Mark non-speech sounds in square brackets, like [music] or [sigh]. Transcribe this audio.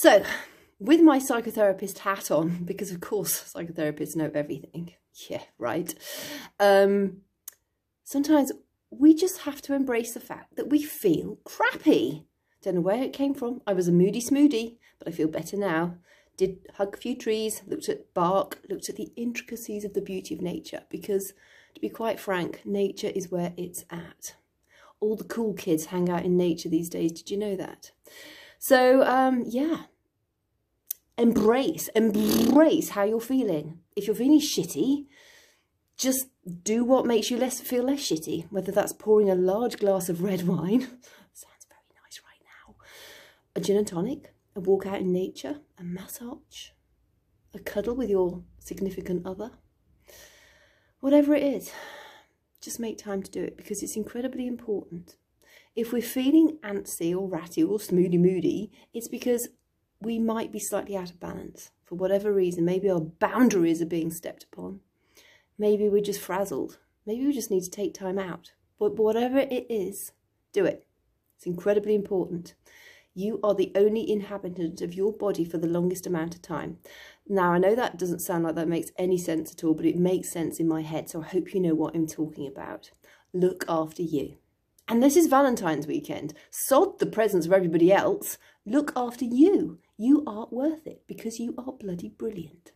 So, with my psychotherapist hat on, because of course psychotherapists know everything. Yeah, right. Um, sometimes we just have to embrace the fact that we feel crappy. Don't know where it came from. I was a moody smoothie, but I feel better now. Did hug a few trees, looked at bark, looked at the intricacies of the beauty of nature, because to be quite frank, nature is where it's at. All the cool kids hang out in nature these days. Did you know that? So, um, yeah, embrace, embrace how you're feeling. If you're feeling shitty, just do what makes you less feel less shitty, whether that's pouring a large glass of red wine, [laughs] sounds very nice right now, a gin and tonic, a walk out in nature, a massage, a cuddle with your significant other, whatever it is, just make time to do it because it's incredibly important. If we're feeling antsy or ratty or schmoody moody, it's because we might be slightly out of balance for whatever reason. Maybe our boundaries are being stepped upon. Maybe we're just frazzled. Maybe we just need to take time out. But whatever it is, do it. It's incredibly important. You are the only inhabitant of your body for the longest amount of time. Now, I know that doesn't sound like that makes any sense at all, but it makes sense in my head, so I hope you know what I'm talking about. Look after you. And this is Valentine's weekend. Sod the presents of everybody else. Look after you. You are worth it because you are bloody brilliant.